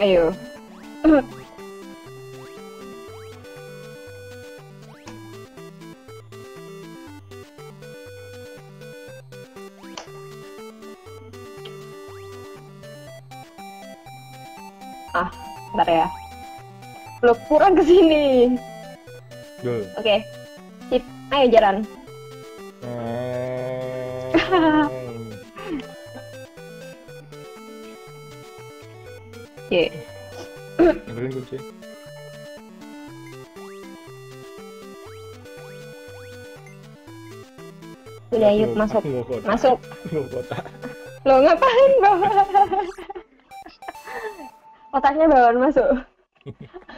Ayo. ah, bentar ya. Lo kurang ke sini. Oke. Sip. Ayo jalan. Ah. Ambilin kunci. Udah yuk masuk. Masuk. Lo ngapain bawa? Otaknya bawaan masuk.